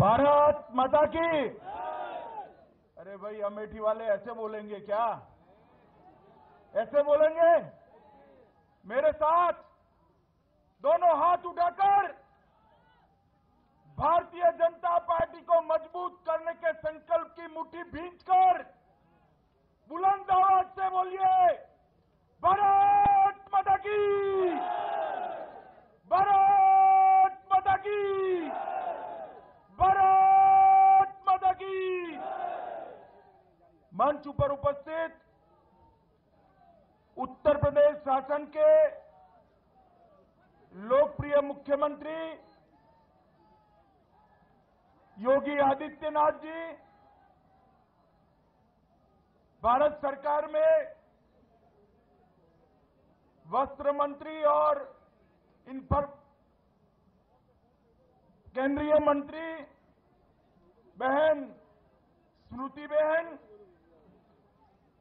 भारत माता की। अरे भाई अमेठी वाले ऐसे बोलेंगे क्या? ऐसे बोलेंगे? मेरे साथ दोनों हाथ उठाकर भारतीय जनता पार्टी को मज़बूत करने के संकल्प की मुट्ठी भींचकर बुलंद आवाज़ से बोलिए भारत माता की। भारत माता की भारत माता की मंच पर उपस्थित उत्तर प्रदेश शासन के लोकप्रिय मुख्यमंत्री योगी आदित्यनाथ जी, भारत सरकार में वस्त्र मंत्री और इन पर केंद्रीय मंत्री बहन, स्मृति बहन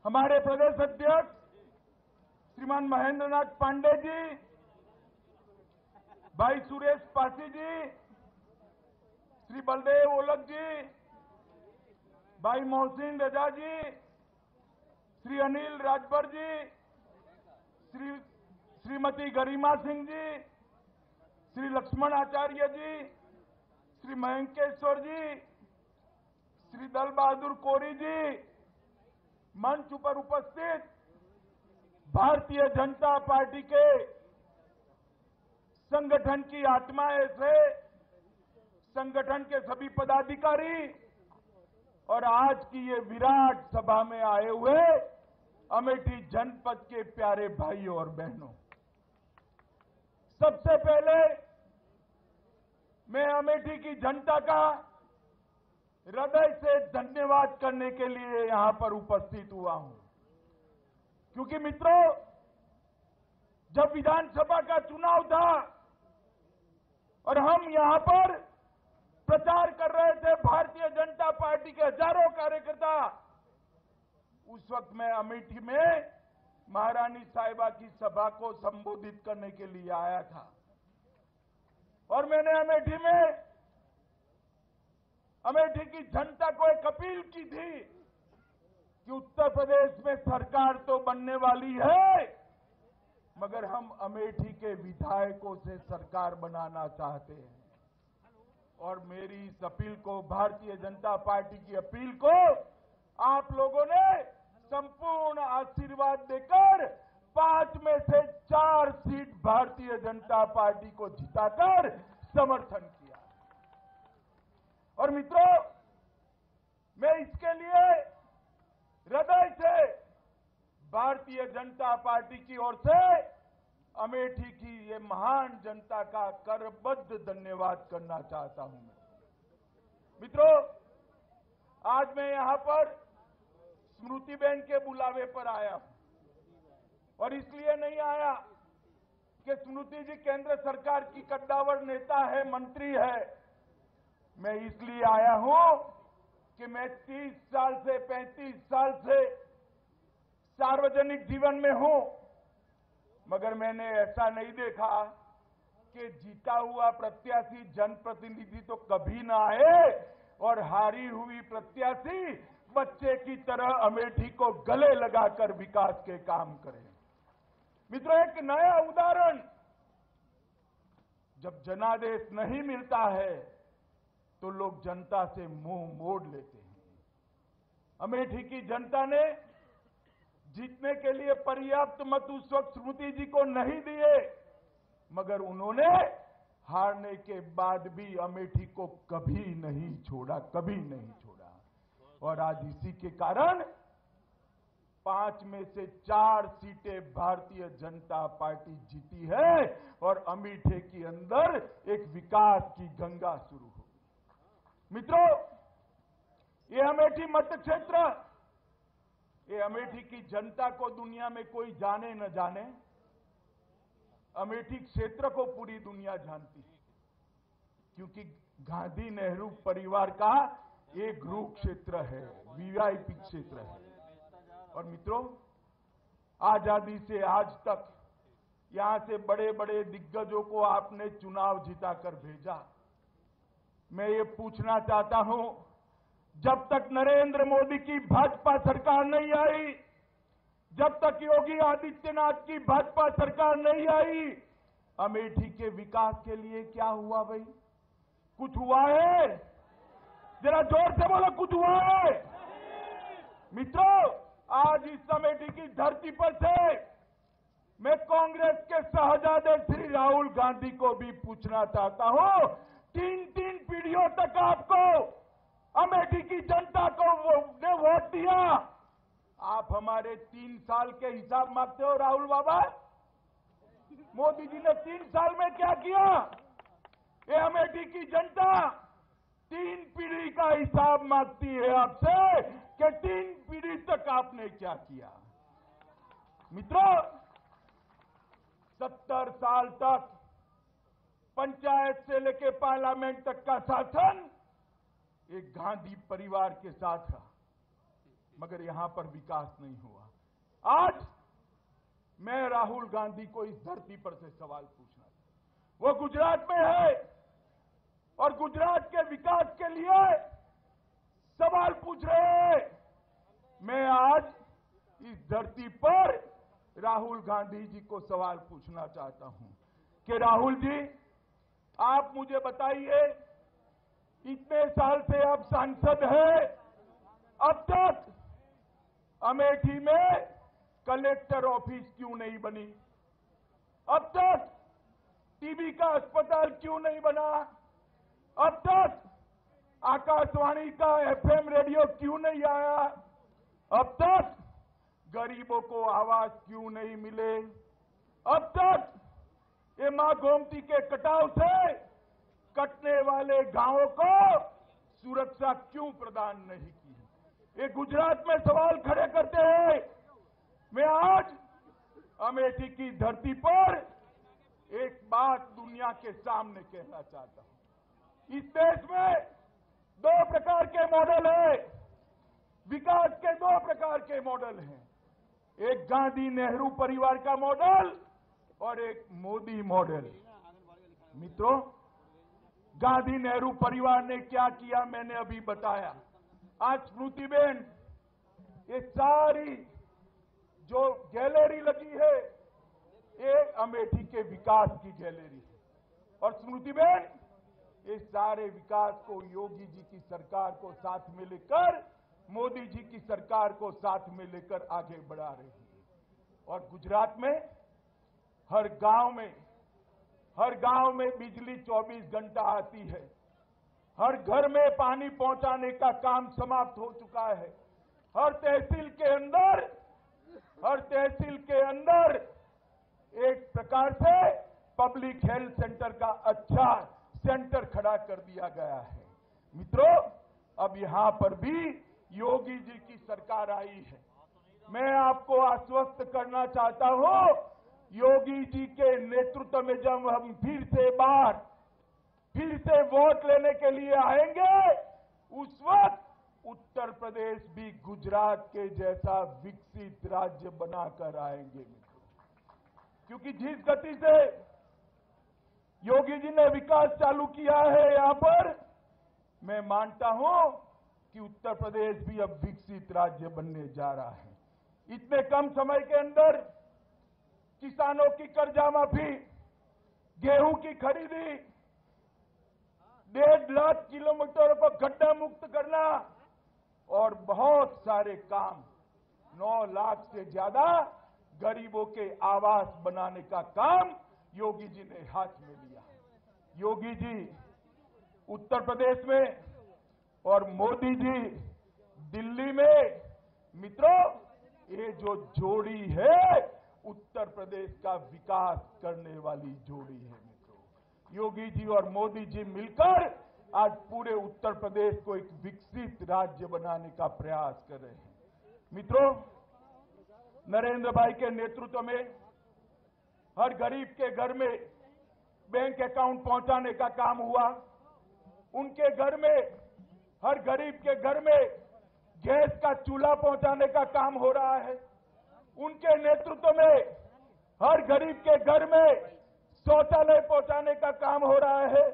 हमारे प्रदेश अध्यक्ष श्रीमान महेंद्र नाथ पांडे जी, भाई सुरेश पासी जी, श्री बलदेव ओलक जी, भाई मोहसिन रजा जी, श्री अनिल राजभर जी, श्री श्रीमती गरिमा सिंह जी, श्री लक्ष्मण आचार्य जी, श्री मयंकेश्वर जी, श्री दल बहादुर कोरी जी मंच पर उपस्थित भारतीय जनता पार्टी के संगठन की आत्माएँ से संगठन के सभी पदाधिकारी और आज की ये विराट सभा में आए हुए अमेठी जनपद के प्यारे भाइयों और बहनों, सबसे पहले मैं अमेठी की जनता का हृदय से धन्यवाद करने के लिए यहाँ पर उपस्थित हुआ हूँ। क्योंकि मित्रों, जब विधानसभा का चुनाव था और हम यहाँ पर प्रचार कर रहे थे, भारतीय जनता पार्टी के हज़ारों कार्यकर्ता, उस वक्त मैं अमेठी में महारानी साहिबा की सभा को संबोधित करने के लिए आया था। और मैंने अमेठी में अमेठी की जनता को एक अपील की थी कि उत्तर प्रदेश में सरकार तो बनने वाली है, मगर हम अमेठी के विधायकों से सरकार बनाना चाहते हैं। और मेरी इस अपील को, भारतीय जनता पार्टी की अपील को, आप लोगों ने संपूर्ण आशीर्वाद देकर पाँच में से चार सीट भारतीय जनता पार्टी को जिताकर समर्थन किया। मित्रों, मैं इसके लिए हृदय से भारतीय जनता पार्टी की ओर से अमेठी की ये महान जनता का करबद्ध धन्यवाद करना चाहता हूँ मित्रों, आज मैं यहाँ पर स्मृति स्मृतिबेन के बुलावे पर आया हूँ। और इसलिए नहीं आया कि स्मृति जी केंद्र सरकार की कद्दावर नेता है, मंत्री है मैं इसलिए आया हूँ कि मैं 30 साल से 35 साल से सार्वजनिक जीवन में हूँ। मगर मैंने ऐसा नहीं देखा कि जीता हुआ प्रत्याशी, जनप्रतिनिधि तो कभी ना आए और हारी हुई प्रत्याशी बच्चे की तरह अमेठी को गले लगाकर विकास के काम करे। मित्रों, एक नया उदाहरण। जब जनादेश नहीं मिलता है तो लोग जनता से मुँह मोड़ लेते हैं। अमेठी की जनता ने जीतने के लिए पर्याप्त मत उस वक्त स्मृति जी को नहीं दिए, मगर उन्होंने हारने के बाद भी अमेठी को कभी नहीं छोड़ा, कभी नहीं छोड़ा। और आज इसी के कारण पाँच में से चार सीटें भारतीय जनता पार्टी जीती है और अमेठी के अंदर एक विकास की गंगा शुरू हो मित्रों, ये अमेठी मत क्षेत्र, ये अमेठी की जनता को दुनिया में कोई जाने न जाने, अमेठी क्षेत्र को पूरी दुनिया जानती है। क्योंकि गांधी नेहरू परिवार का एक ग्रुप क्षेत्र है, वीआईपी क्षेत्र है। और मित्रों, आज़ादी से आज तक यहाँ से बड़े बड़े दिग्गजों को आपने चुनाव जिताकर भेजा। मैं ये पूछना चाहता हूँ, जब तक नरेंद्र मोदी की भाजपा सरकार नहीं आई, जब तक योगी आदित्यनाथ की भाजपा सरकार नहीं आई, अमेठी के विकास के लिए क्या हुआ भाई? कुछ हुआ है? जरा ज़ोर से बोलो, कुछ हुआ है? मित्रों, आज इस अमेठी की धरती पर से मैं कांग्रेस के शहजादे श्री राहुल गांधी को भी पूछना चाहता हूँ तीन तीन पीढ़ियों तक आपको, अमेठी की जनता को ने वोट दिया। आप हमारे तीन साल के हिसाब मांगते हो राहुल बाबा? मोदी जी ने तीन साल में क्या किया? ये अमेठी की जनता तीन पीढ़ी का हिसाब मांगती है आपसे कि तीन पीढ़ी तक आपने क्या किया। मित्रों, सत्तर साल तक पंचायत से लेकर पार्लियामेंट तक का शासन एक गांधी परिवार के साथ रहा मगर यहाँ पर विकास नहीं हुआ। आज मैं राहुल गांधी को इस धरती पर से सवाल पूछना वो गुजरात में है और गुजरात के विकास के लिए सवाल पूछ रहे हैं। मैं आज इस धरती पर राहुल गांधी जी को सवाल पूछना चाहता हूँ कि राहुल जी आप मुझे बताइए, इतने साल से आप सांसद हैं, अब तक अमेठी में कलेक्टर ऑफ़िस क्यों नहीं बनी? अब तक टीबी का अस्पताल क्यों नहीं बना? अब तक आकाशवाणी का एफएम रेडियो क्यों नहीं आया? अब तक गरीबों को आवाज़ क्यों नहीं मिले? अब तक ये माँ गोमती के कटाव से कटने वाले गाँवों को सुरक्षा क्यों प्रदान नहीं की ये गुजरात में सवाल खड़े करते हैं। मैं आज अमेठी की धरती पर एक बात दुनिया के सामने कहना चाहता हूँ। इस देश में दो प्रकार के मॉडल है। विकास के दो प्रकार के मॉडल हैं। एक गांधी नेहरू परिवार का मॉडल और एक मोदी मॉडल। मित्रों, गांधी नेहरू परिवार ने क्या किया मैंने अभी बताया। आज स्मृतिबेन ये सारी जो गैलरी लगी है, ये अमेठी के विकास की गैलरी है। और स्मृतिबेन ये सारे विकास को, योगी जी की सरकार को साथ में लेकर, मोदी जी की सरकार को साथ में लेकर आगे बढ़ा रही है। और गुजरात में हर गाँव में, हर गाँव में बिजली 24 घंटा आती है। हर घर में पानी पहुँचाने का काम समाप्त हो चुका है। हर तहसील के अंदर, हर तहसील के अंदर एक प्रकार से पब्लिक हेल्थ सेंटर का अच्छा सेंटर खड़ा कर दिया गया है। मित्रों, अब यहाँ पर भी योगी जी की सरकार आई है। मैं आपको आश्वस्त करना चाहता हूँ योगी जी के नेतृत्व में जब हम फिर से बाहर, फिर से वोट लेने के लिए आएँगे, उस वक्त उत्तर प्रदेश भी गुजरात के जैसा विकसित राज्य बनाकर आएँगे। क्योंकि जिस गति से योगी जी ने विकास चालू किया है यहाँ पर, मैं मानता हूँ कि उत्तर प्रदेश भी अब विकसित राज्य बनने जा रहा है। इतने कम समय के अंदर किसानों की कर्जा माफ़ी, गेहूँ की खरीदी, डेढ़ लाख किलोमीटर को गड्ढा मुक्त करना और बहुत सारे काम, नौ लाख से ज़्यादा गरीबों के आवास बनाने का काम योगी जी ने हाथ में लिया। योगी जी, उत्तर प्रदेश में और मोदी जी, दिल्ली में। मित्रों, ये जो जोड़ी है उत्तर प्रदेश का विकास करने वाली जोड़ी है, मित्रों। योगी जी और मोदी जी मिलकर आज पूरे उत्तर प्रदेश को एक विकसित राज्य बनाने का प्रयास कर रहे हैं। मित्रों, नरेंद्र भाई के नेतृत्व में हर गरीब के घर में बैंक अकाउंट पहुँचाने का काम हुआ। उनके घर में, हर गरीब के घर में गैस का चूल्हा पहुँचाने का काम हो रहा है। उनके नेतृत्व में हर गरीब के घर में शौचालय पहुँचाने का काम हो रहा है।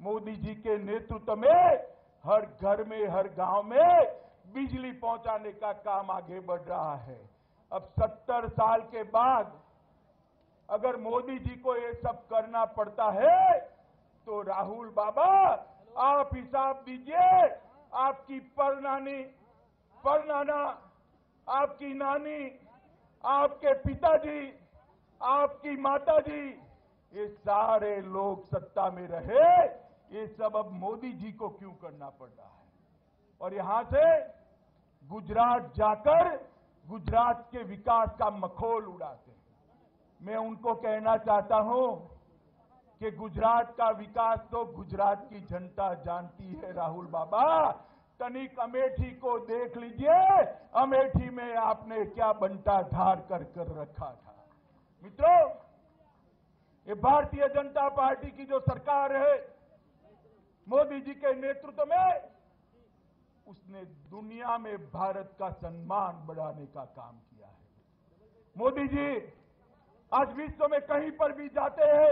मोदी जी के नेतृत्व में हर घर में, हर गाँव में बिजली पहुँचाने का काम आगे बढ़ रहा है। अब सत्तर साल के बाद अगर मोदी जी को ये सब करना पड़ता है तो राहुल बाबा, आप हिसाब दीजिए, आपकी परनानी, परनाना, आपकी नानी आपके पिताजी, आपकी माताजी, ये सारे लोग सत्ता में रहे, ये सब अब मोदी जी को क्यों करना पड़ रहा है? और यहाँ से गुजरात जाकर गुजरात के विकास का मखोल उड़ाते हैं। मैं उनको कहना चाहता हूँ कि गुजरात का विकास तो गुजरात की जनता जानती है, राहुल बाबा। तनिक अमेठी को देख लीजिए, अमेठी में आपने क्या बंटा धार कर कर रखा था। मित्रों, ये भारतीय जनता पार्टी की जो सरकार है, मोदी जी के नेतृत्व में, उसने दुनिया में भारत का सम्मान बढ़ाने का काम किया है। मोदी जी, आज विश्व में कहीं पर भी जाते हैं,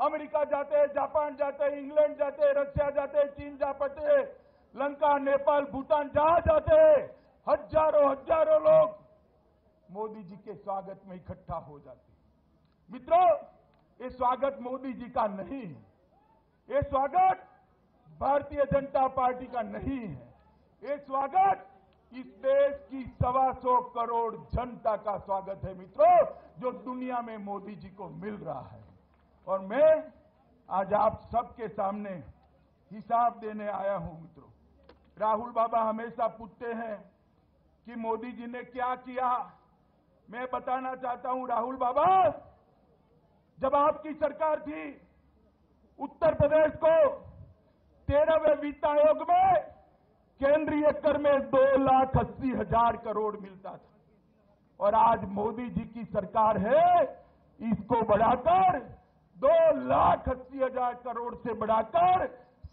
अमेरिका जाते हैं, जापान जाते हैं, इंग्लैंड जाते हैं, रशिया जाते हैं, चीन जाते हैं लंका, नेपाल, भूटान जहाँ जाते हज़ारों हज़ारों लोग मोदी जी के स्वागत में इकट्ठा हो जाते मित्रों, ये स्वागत मोदी जी का नहीं है। ये स्वागत भारतीय जनता पार्टी का नहीं है। ये स्वागत इस देश की सवा सौ करोड़ जनता का स्वागत है, मित्रों, जो दुनिया में मोदी जी को मिल रहा है। और मैं आज आप सबके सामने हिसाब देने आया हूँ, मित्रों। राहुल बाबा हमेशा पूछते हैं कि मोदी जी ने क्या किया। मैं बताना चाहता हूँ, राहुल बाबा, जब आपकी सरकार थी, उत्तर प्रदेश को तेरहवें वित्त आयोग में केंद्रीय कर में दो लाख अस्सी हज़ार करोड़ मिलता था। और आज मोदी जी की सरकार है, इसको बढ़ाकर दो लाख अस्सी हज़ार करोड़ से बढ़ाकर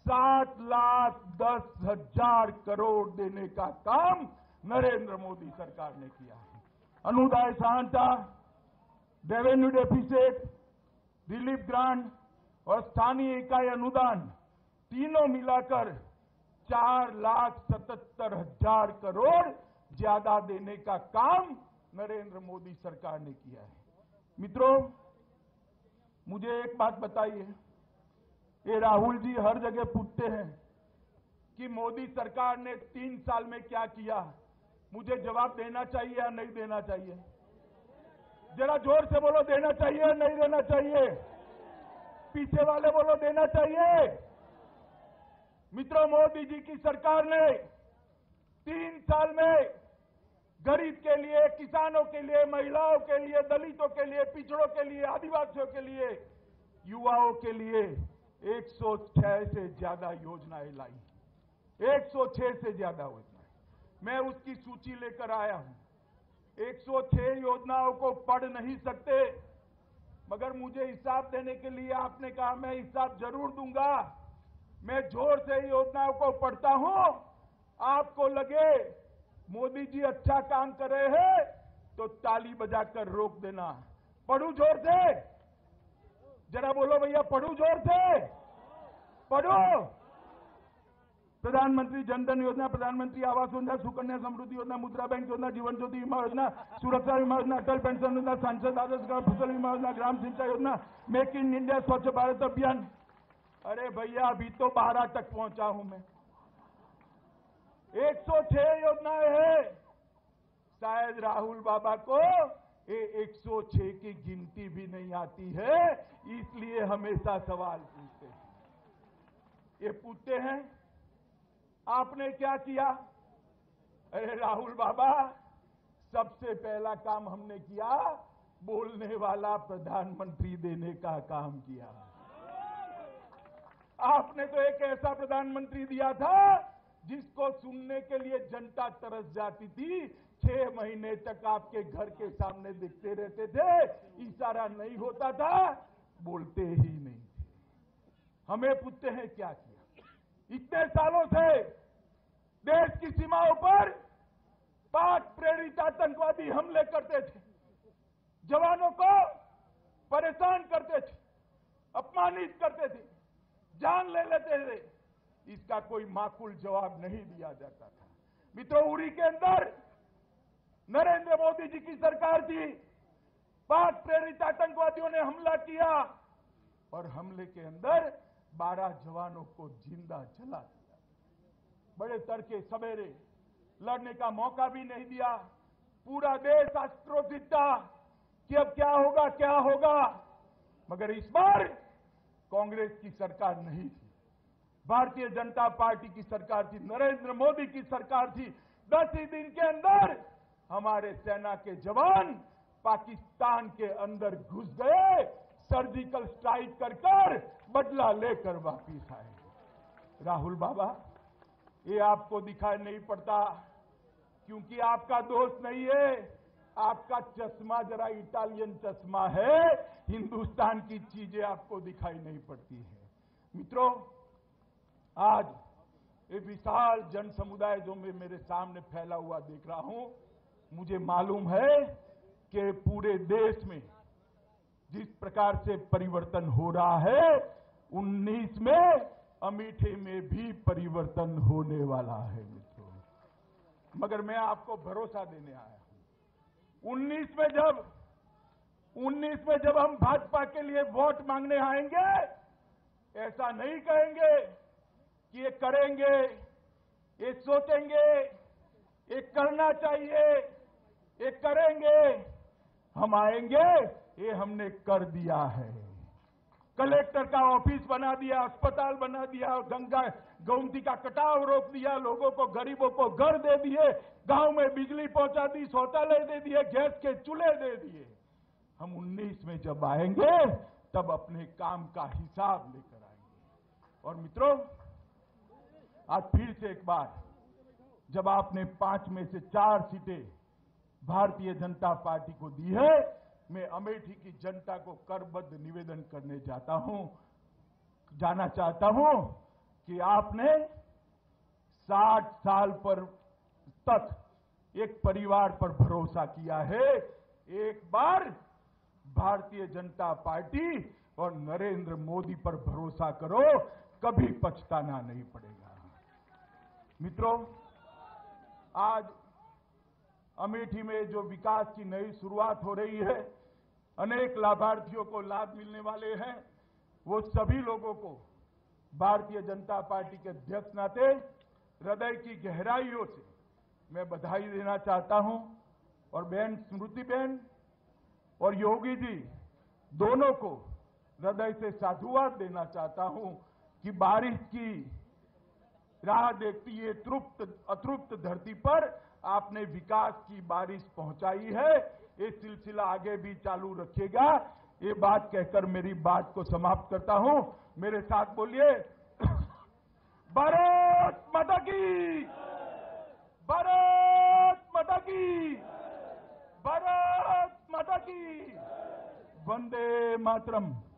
सात लाख दस हज़ार करोड़ देने का काम नरेंद्र मोदी सरकार ने किया है। अनुदाय सहायता रेवेन्यू डेफिसिट रिलीफ ग्रांट और स्थानीय इकाई अनुदान तीनों मिलाकर चार लाख सतहत्तर हज़ार करोड़ ज़्यादा देने का काम नरेंद्र मोदी सरकार ने किया है। मित्रों, मुझे एक बात बताइए। ये राहुल जी हर जगह पूछते हैं कि मोदी सरकार ने तीन साल में क्या किया? मुझे जवाब देना चाहिए या नहीं देना चाहिए? जरा ज़ोर से बोलो, देना चाहिए या नहीं देना चाहिए? पीछे वाले बोलो, देना चाहिए? मित्रों, मोदी जी की सरकार ने तीन साल में गरीब के लिए, किसानों के लिए, महिलाओं के लिए, दलितों के लिए, पिछड़ों के लिए, आदिवासियों के लिए, युवाओं के लिए 106 से ज़्यादा योजनाएँ लाई। 106 से ज़्यादा योजनाएँ। मैं उसकी सूची लेकर आया हूँ। 106 योजनाओं को पढ़ नहीं सकते, मगर मुझे हिसाब देने के लिए आपने कहा, मैं हिसाब ज़रूर दूँगा। मैं ज़ोर से योजनाओं को पढ़ता हूँ। आपको लगे, मोदी जी अच्छा काम कर रहे हैं तो ताली बजाकर रोक देना। पढ़ू ज़ोर से। जरा बोलो भैया, पढ़ू ज़ोर से। पढ़ो। प्रधानमंत्री जनधन योजना, प्रधानमंत्री आवास योजना, सुकन्या समृद्धि योजना, मुद्रा बैंक योजना, जीवन ज्योति बीमा योजना, सुरक्षा बीमा योजना, अटल पेंशन योजना, सांसद आदर्श ग्राम फ़सल बीमा योजना, ग्राम सिंचाई योजना, मेक इन इंडिया स्वच्छ भारत अभियान। अरे भैया, अभी तो बारह तक पहुँचा हूँ मैं। 106 योजनाएँ है। शायद राहुल बाबा को ये 106 की गिनती भी नहीं आती है, इसलिए हमेशा सवाल पूछते हैं। ये पूछते हैं, आपने क्या किया? अरे राहुल बाबा, सबसे पहला काम हमने किया, बोलने वाला प्रधानमंत्री देने का काम किया। आपने तो एक ऐसा प्रधानमंत्री दिया था, जिसको सुनने के लिए जनता तरस जाती थी छह महीने तक आपके घर के सामने दिखते रहते थे। इशारा नहीं होता था, बोलते ही नहीं थे। हमें पूछते हैं क्या किया? इतने सालों से देश की सीमाओं पर पाक प्रेरित आतंकवादी हमले करते थे। जवानों को परेशान करते थे, अपमानित करते थे, जान ले लेते थे। इसका कोई माकूल जवाब नहीं दिया जाता था। मित्रों उड़ी के अंदर नरेंद्र मोदी जी की सरकार थी। पाक प्रेरित आतंकवादियों ने हमला किया और हमले के अंदर 12 जवानों को ज़िंदा जला दिया। बड़े तड़के सवेरे लड़ने का मौका भी नहीं दिया। पूरा देश आक्रोशित था कि अब क्या होगा क्या होगा। मगर इस बार कांग्रेस की सरकार नहीं थी। भारतीय जनता पार्टी की सरकार थी, नरेंद्र मोदी की सरकार थी। दस ही दिन के अंदर हमारे सेना के जवान पाकिस्तान के अंदर घुस गए सर्जिकल स्ट्राइक कर कर बदला लेकर वापिस आए। राहुल बाबा, ये आपको दिखाई नहीं पड़ता, क्योंकि आपका दोस्त नहीं है, आपका चश्मा जरा इटालियन चश्मा है, हिंदुस्तान की चीज़ें आपको दिखाई नहीं पड़ती है। मित्रों, आज ये विशाल जन समुदाय जो मैं मेरे सामने फैला हुआ देख रहा हूँ मुझे मालूम है कि पूरे देश में जिस प्रकार से परिवर्तन हो रहा है 19 में अमीठे में भी परिवर्तन होने वाला है, मित्रों। मगर मैं आपको भरोसा देने आया हूँ। 19 में जब 19 में जब हम भाजपा के लिए वोट मांगने आएँगे, ऐसा नहीं कहेंगे कि ये करेंगे, ये सोचेंगे, ये करना चाहिए। ये करेंगे, हम आएँगे, ये हमने कर दिया है। कलेक्टर का ऑफ़िस बना दिया, अस्पताल बना दिया, गंगा, गोमती का कटाव रोक दिया, लोगों को, गरीबों को घर दे दिए, गाँव में बिजली पहुँचा दी, शौचालय दे दिए, गैस के चूल्हे दे दिए। हम 19 में जब आएँगे, तब अपने काम का हिसाब लेकर आएँगे। और मित्रों, आज फिर से एक बार, जब आपने पाँच में से चार सीटें भारतीय जनता पार्टी को दी है। मैं अमेठी की जनता को करबद्ध निवेदन करने जाता हूँ, जाना चाहता हूँ कि आपने 60 साल पर तक एक परिवार पर भरोसा किया है। एक बार भारतीय जनता पार्टी और नरेंद्र मोदी पर भरोसा करो, कभी पछताना नहीं पड़ेगा। मित्रों, आज अमेठी में जो विकास की नई शुरुआत हो रही है, अनेक लाभार्थियों को लाभ मिलने वाले हैं। वो सभी लोगों को भारतीय जनता पार्टी के अध्यक्ष नाते हृदय की गहराइयों से मैं बधाई देना चाहता हूँ। और बहन स्मृति बहन और योगी जी, दोनों को हृदय से साधुवाद देना चाहता हूँ कि बारिश की राह देखती है तृप्त, अतृप्त धरती पर आपने विकास की बारिश पहुंचाई है, ये सिलसिला आगे भी चालू रखेगा। ये बात कहकर मेरी बात को समाप्त करता हूँ। मेरे साथ बोलिए, भारत माता की, भारत माता की, भारत माता की, वंदे मातरम।